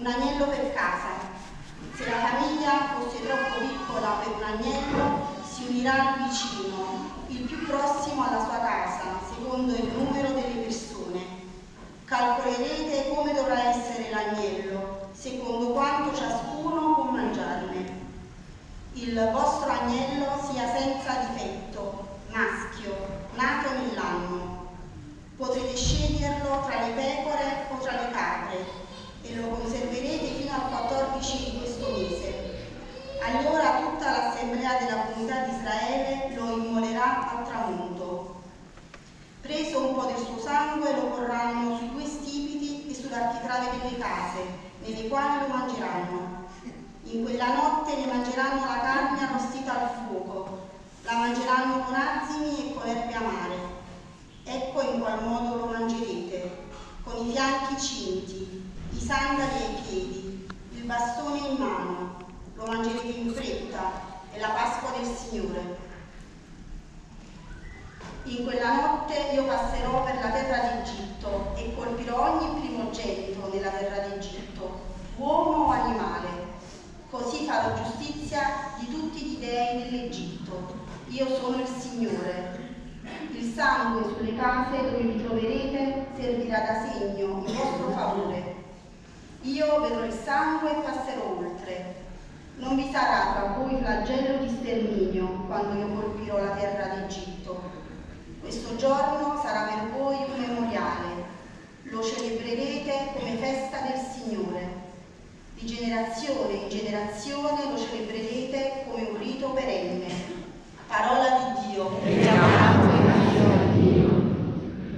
un agnello per casa. Se la famiglia fosse troppo piccola per un agnello, si unirà al vicino, sangue lo porranno sui due stipiti e sull'architrave delle case, nelle quali lo mangeranno. In quella notte ne mangeranno la carne arrostita al fuoco, la mangeranno con azimi e con erbe amare. Ecco in qual modo lo mangerete, con i fianchi cinti, i sandali ai piedi, il bastone in mano, lo mangerete in fretta, è la Pasqua del Signore. In quella notte io passerò per la terra d'Egitto e colpirò ogni primogenito nella terra d'Egitto, uomo o animale. Così farò giustizia di tutti gli dei dell'Egitto. Io sono il Signore. Il sangue sulle case dove vi troverete servirà da segno in vostro favore. Io vedrò il sangue e passerò oltre. Non vi sarà tra voi flagello di sterminio quando io colpirò la terra d'Egitto. Questo giorno sarà per voi un memoriale. Lo celebrerete come festa del Signore. Di generazione in generazione lo celebrerete come un rito perenne. Parola di Dio.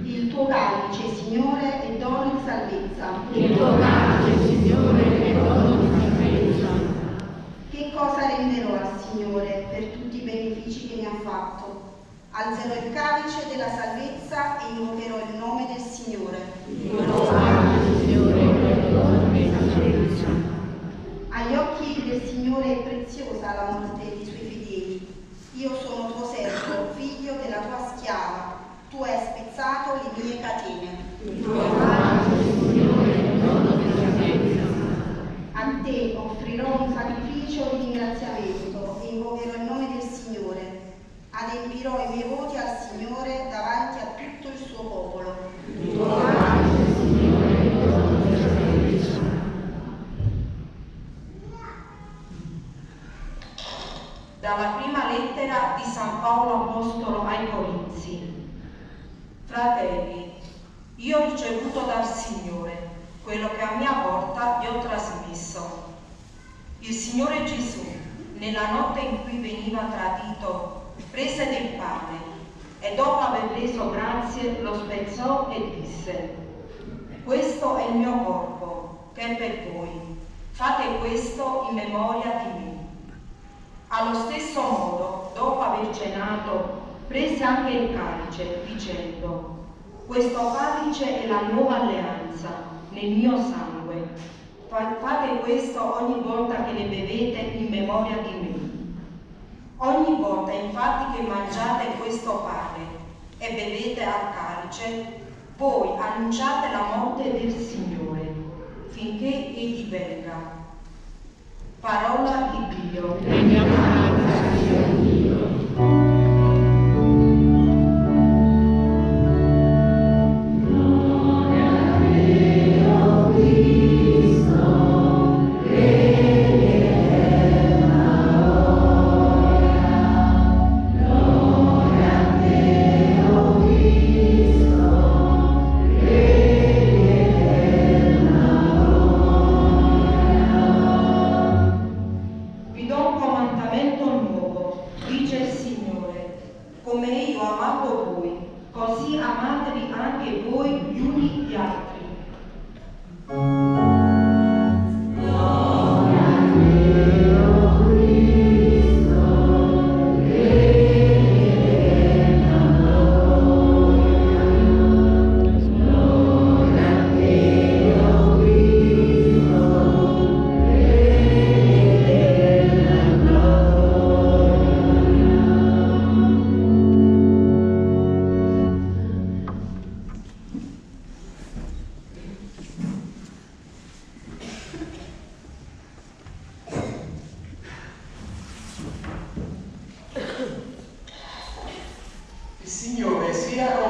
Il tuo calice, Signore, è dono di salvezza. Il tuo calice, Signore, è dono di salvezza. Che cosa renderò al Signore per tutti i benefici che mi ha fatto? Alzerò il calice della salvezza e invocherò il nome del Signore. Agli occhi del Signore è preziosa la morte dei suoi fedeli. Io sono tuo servo, figlio della tua schiava. Tu hai spezzato le mie catene. Il tuo calice, Signore, è dono di salvezza. A te offrirò un sacrificio di ringraziamento e invocherò il nome del Signore. Adempirò i miei voti al Signore davanti a tutto il suo popolo. Dalla prima lettera di San Paolo Apostolo ai Corinzi. Fratelli, io ho ricevuto dal Signore quello che a mia volta vi ho trasmesso. Il Signore Gesù, nella notte in cui veniva tradito, prese del pane e dopo aver reso grazie lo spezzò e disse, questo è il mio corpo che è per voi, fate questo in memoria di me. Allo stesso modo, dopo aver cenato, prese anche il calice, dicendo, questo calice è la nuova alleanza nel mio sangue. Fa- Fate questo ogni volta che ne bevete in memoria di me. Ogni volta infatti che mangiate questo pane e bevete al calice, voi annunciate la morte del Signore finché egli venga. Parola see that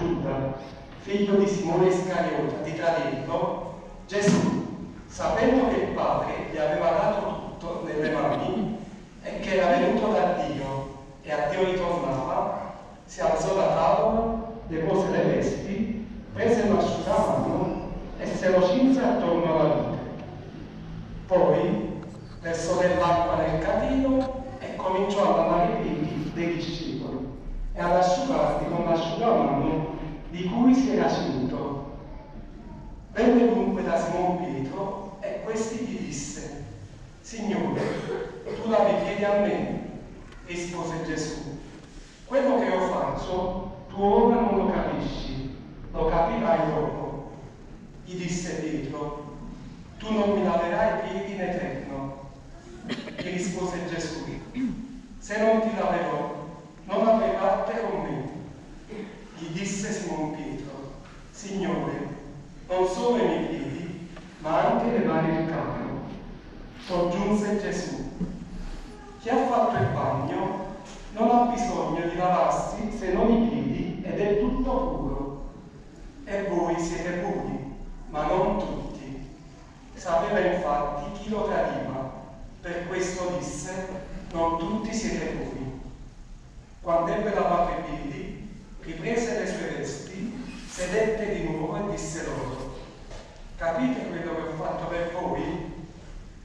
Giuda, figlio di Simone Iscariota, di tradirlo, Gesù, sapendo che il Padre gli aveva dato tutto nelle mani e che era venuto da Dio e a Dio ritornava, si alzò da tavola, depose le vesti, prese l'asciugamano e se lo cinse attorno alla vite. Poi versò dell'acqua nel catino e cominciò a lavare i piedi dei discepoli e ad asciugarli con l'asciugamano di cui si era cinto. Venne dunque da Simon Pietro e questi gli disse, Signore, tu lavi i piedi a me? Rispose Gesù, quello che io faccio tu ora non lo capisci, lo capirai dopo. Gli disse Pietro, tu non mi laverai i piedi in eterno. Gli rispose Gesù, se non ti laverò, non avrai parte con me. Gli disse Simon Pietro, Signore, non solo i miei piedi, ma anche le mani del capo. Soggiunse Gesù, chi ha fatto il bagno non ha bisogno di lavarsi se non i piedi ed è tutto puro. E voi siete puri, ma non tutti. Sapeva infatti chi lo tradiva, per questo disse, non tutti siete puri. Quando ebbe lavato i piedi, riprese le sue vesti, sedette di nuovo e disse loro, capite quello che ho fatto per voi?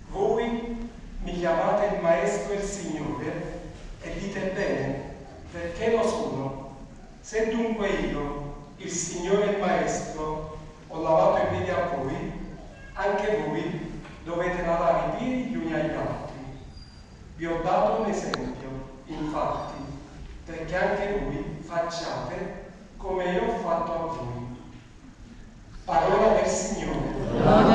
Voi mi chiamate il Maestro e il Signore e dite bene, perché lo sono. Se dunque io, il Signore e il Maestro, ho lavato i piedi a voi, anche voi dovete lavare i piedi gli uni agli altri. Vi ho dato un esempio, infatti, perché anche voi facciate come io ho fatto a voi. Para o né? Senhor. Né?